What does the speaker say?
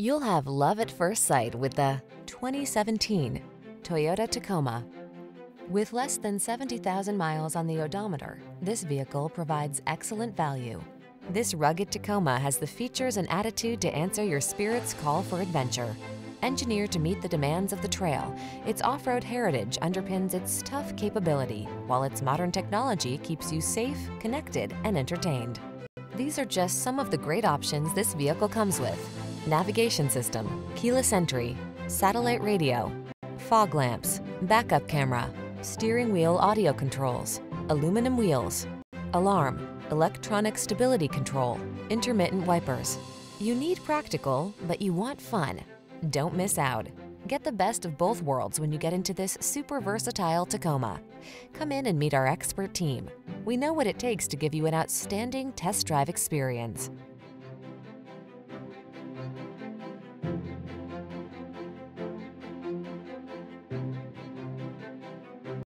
You'll have love at first sight with the 2017 Toyota Tacoma. With less than 70,000 miles on the odometer, this vehicle provides excellent value. This rugged Tacoma has the features and attitude to answer your spirit's call for adventure. Engineered to meet the demands of the trail, its off-road heritage underpins its tough capability, while its modern technology keeps you safe, connected, and entertained. These are just some of the great options this vehicle comes with. Navigation system, keyless entry, satellite radio, fog lamps, backup camera, steering wheel audio controls, aluminum wheels, alarm, electronic stability control, intermittent wipers. You need practical, but you want fun. Don't miss out. Get the best of both worlds when you get into this super versatile Tacoma. Come in and meet our expert team. We know what it takes to give you an outstanding test drive experience.